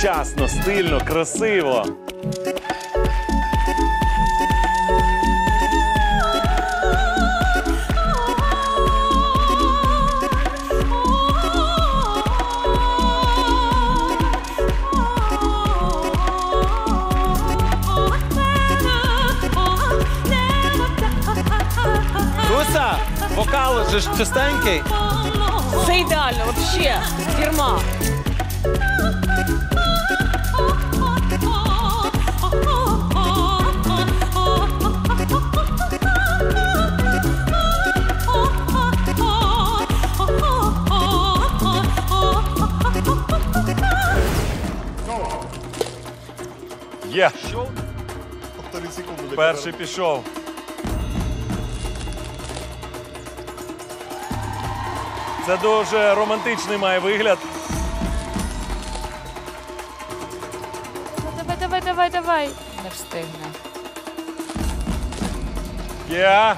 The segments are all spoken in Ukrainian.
сучасно, стильно, красиво. Руся, вокал же ж чистенький. Це ідеально, вообще. Фірма. Повтори секунду. перший пішов. Це дуже романтичний має вигляд. Давай, давай, давай, давай. Не встигне. Є.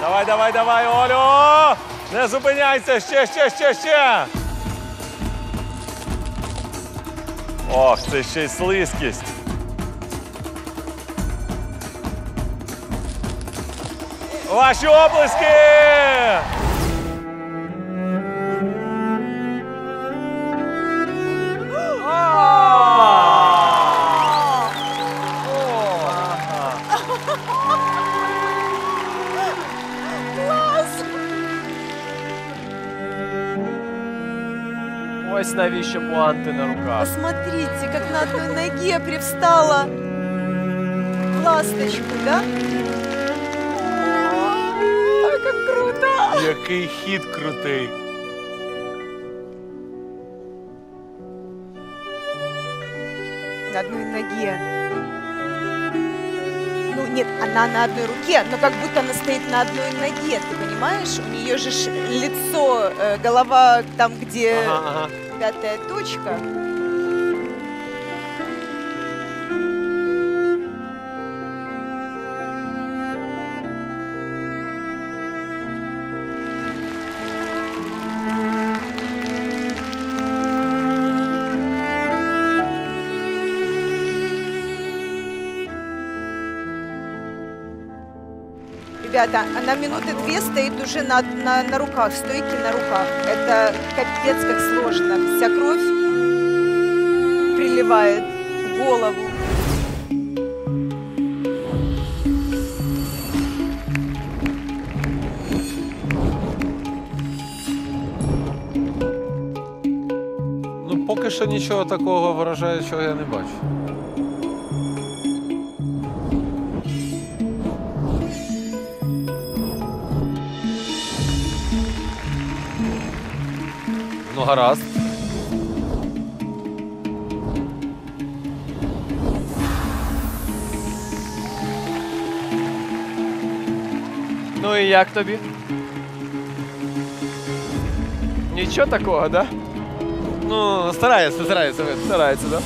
Давай, давай, давай, Олю! Не зупиняйся! Ще, ще, ще, ще! Ох, це ще й слизькість. Ваші оплески! Ось навіщо пуанти на руках. Посмотрите, как на одной ноге привстала ласточку, да? Який хід крутий. На одной ноге. Ну, нет, она на одной руке, но как будто она стоит на одной ноге, ты понимаешь? У нее же лицо, э, голова там, где Ага, ага. пятая точка. Ребята, она минуты две стоит уже на, на, на руках, стойки на руках. Это капец как сложно. Вся кровь приливает в голову. Ну, поки що нічого такого вражаючого я не бачу. Ну, гаразд. Ну і як тобі? Нічого такого, да? Ну, старається, старається. Старається, да?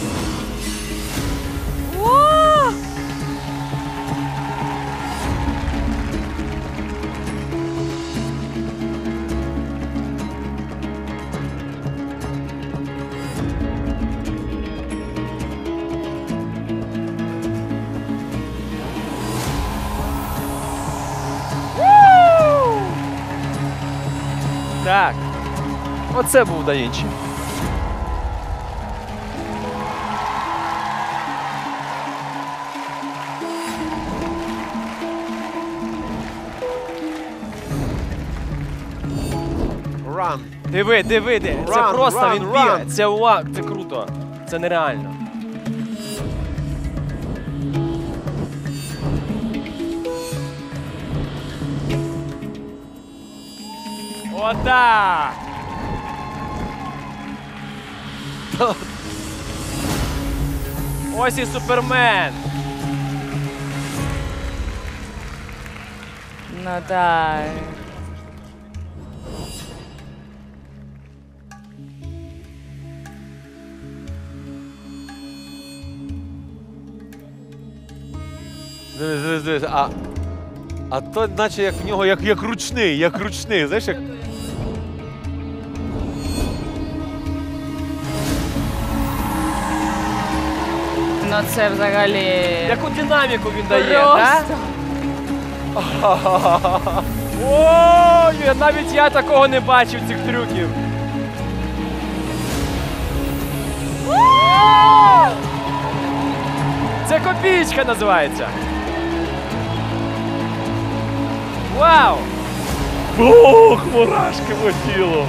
Так. Оце був Даїнчі. Run. Диви, диви, диви. Це Run, просто run, він run. бігає. Це ва, це круто. Це нереально. Отак! Ось і супермен. Ну так. Дивись, дивись, дивись. А, а то, наче як в нього, як, як ручний, як ручний. Знаєш, як. Ну це взагалі. Яку динаміку він дає, так? Просто. Ой, навіть я такого не бачив цих трюків. Це копійка називається. Вау! Ух, мурашки по тілу.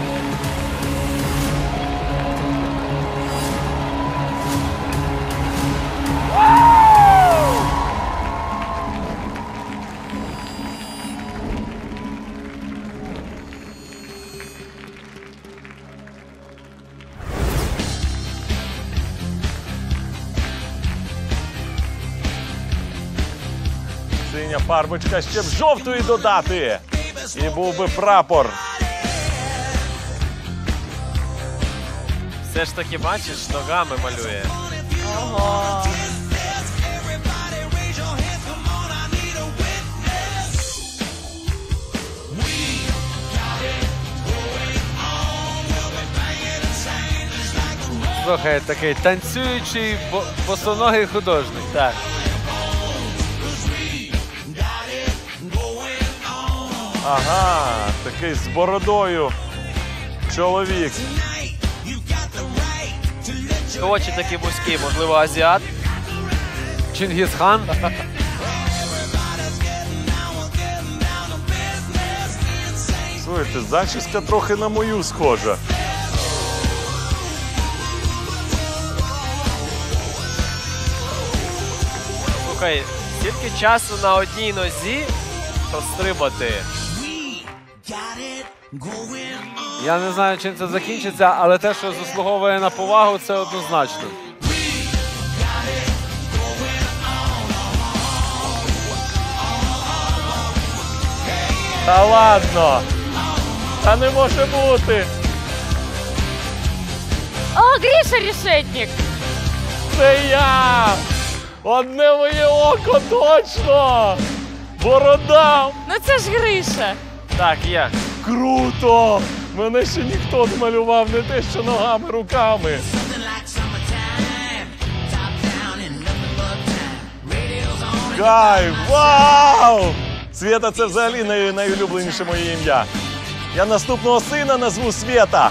Синя фарбочка ще б жовтої додати. І був би прапор. Все ж таки, бачиш, ногами малює. Ого. Слухай, такий танцюючий бо- босоногий художник. Так. Ага, такий з бородою чоловік. Очі такі вузькі, можливо, азіат. Чингісхан. Слухайте, зачіска трохи на мою схожа. Слухай, стільки часу на одній нозі, що стрибати. Я не знаю, чим це закінчиться, але те, що заслуговує на повагу, це однозначно. Та ладно. Та не може бути. О, Гріша Рішетник! Це я. Одне моє око точно. Борода. Ну це ж Гриша. Так, є. Круто! Мене ще ніхто не малював, не те, що ногами, руками. Кайф! Вау! Свята це взагалі най- найулюбленіше моє ім'я. Я наступного сина назву Свята.